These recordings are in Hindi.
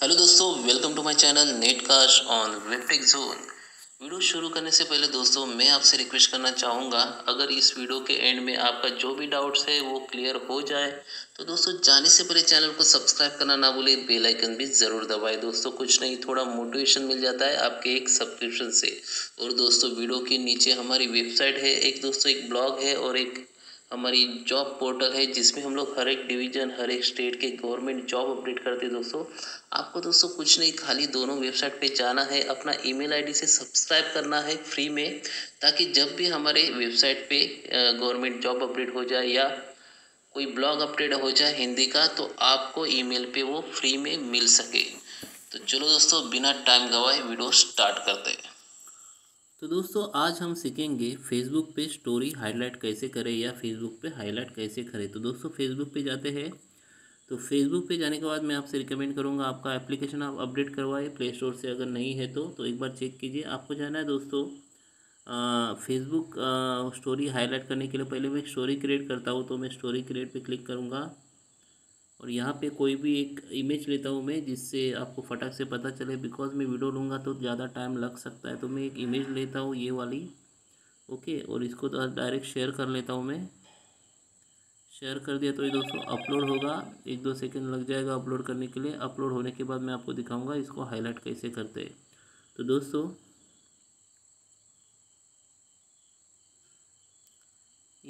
हेलो दोस्तों welcome to my channel netcast on वेबटेक zone video शुरू करने से पहले दोस्तों, मैं आपसे रिक्वेस्ट करना चाहूँगा, अगर इस वीडियो के एंड में आपका जो भी डाउट्स है वो क्लियर हो जाए तो दोस्तों जाने से पहले चैनल को सब्सक्राइब करना ना भूलें बेल आइकन भी ज़रूर दबाएँ। दोस्तों, कुछ नहीं, थोड़ा मोटिवेशन मिल जाता है आपके एक सब्सक्रिप्शन से। और दोस्तों, वीडियो के नीचे हमारी वेबसाइट है, एक दोस्तों, एक ब्लॉग है और एक हमारी जॉब पोर्टल है, जिसमें हम लोग हर एक डिवीज़न हर एक स्टेट के गवर्नमेंट जॉब अपडेट करते हैं दोस्तों। आपको दोस्तों कुछ नहीं, खाली दोनों वेबसाइट पे जाना है, अपना ईमेल आईडी से सब्सक्राइब करना है फ्री में, ताकि जब भी हमारे वेबसाइट पे गवर्नमेंट जॉब अपडेट हो जाए या कोई ब्लॉग अपडेट हो जाए हिंदी का तो आपको ईमेल पे वो फ्री में मिल सके। तो चलो दोस्तों, बिना टाइम गवाए वीडियो स्टार्ट करते हैं। तो दोस्तों, आज हम सीखेंगे फेसबुक पे स्टोरी हाईलाइट कैसे करें या फेसबुक पे हाईलाइट कैसे करें। तो दोस्तों फेसबुक पे जाते हैं। तो फेसबुक पे जाने के बाद मैं आपसे रिकमेंड करूँगा, आपका एप्लीकेशन आप अपडेट करवाए प्ले स्टोर से अगर नहीं है तो। तो एक बार चेक कीजिए, आपको जाना है दोस्तों। फेसबुक स्टोरी हाईलाइट करने के लिए पहले मैं स्टोरी क्रिएट करता हूँ तो मैं स्टोरी क्रिएट पर क्लिक करूँगा। और यहाँ पे कोई भी एक इमेज लेता हूँ मैं, जिससे आपको फटाक से पता चले बिकॉज़ मैं वीडियो लूँगा तो ज़्यादा टाइम लग सकता है। तो मैं एक इमेज लेता हूँ, ये वाली। ओके और इसको तो डायरेक्ट शेयर कर लेता हूँ मैं। शेयर कर दिया तो ये दोस्तों अपलोड होगा। एक दो सेकेंड लग जाएगा अपलोड करने के लिए। अपलोड होने के बाद मैं आपको दिखाऊँगा इसको हाईलाइट कैसे करते हैं। तो दोस्तों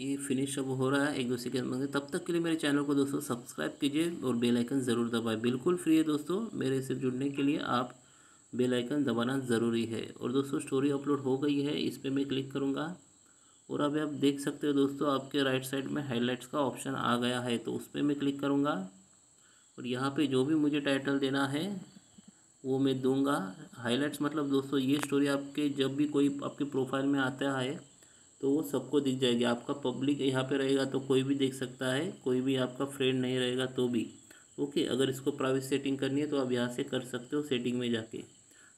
ये फिनिश अब हो रहा है एक दो सेकेंड में तब तक के लिए मेरे चैनल को दोस्तों सब्सक्राइब कीजिए और बेल आइकन ज़रूर दबाएँ। बिल्कुल फ्री है दोस्तों। मेरे से जुड़ने के लिए आप बेल आइकन दबाना ज़रूरी है। और दोस्तों स्टोरी अपलोड हो गई है, इस पर मैं क्लिक करूँगा। और अभी आप देख सकते हो दोस्तों, आपके राइट साइड में हाईलाइट्स का ऑप्शन आ गया है तो उस पर मैं क्लिक करूँगा। और यहाँ पर जो भी मुझे टाइटल देना है, वो मैं दूँगा। हाईलाइट्स मतलब दोस्तों, ये स्टोरी आपके जब भी कोई आपके प्रोफ़ाइल में आता है तो वो सबको दिख जाएगी। आपका पब्लिक यहाँ पे रहेगा तो कोई भी देख सकता है, कोई भी आपका फ्रेंड नहीं रहेगा तो भी। ओके, अगर इसको प्राइवेट सेटिंग करनी है तो आप यहाँ से कर सकते हो सेटिंग में जाके।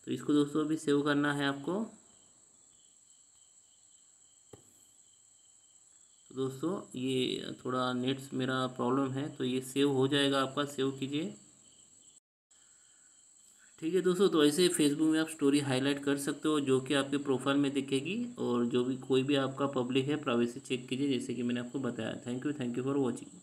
तो इसको दोस्तों अभी सेव करना है आपको। तो दोस्तों ये थोड़ा नेट्स मेरा प्रॉब्लम है तो ये सेव हो जाएगा आपका सेव कीजिए। ठीक है दोस्तों तो ऐसे फेसबुक में आप स्टोरी हाईलाइट कर सकते हो, जो कि आपके प्रोफ़ाइल में दिखेगी और जो भी कोई भी आपका पब्लिक है प्राइवेसी चेक कीजिए, जैसे कि मैंने आपको बताया। Thank you thank you for watching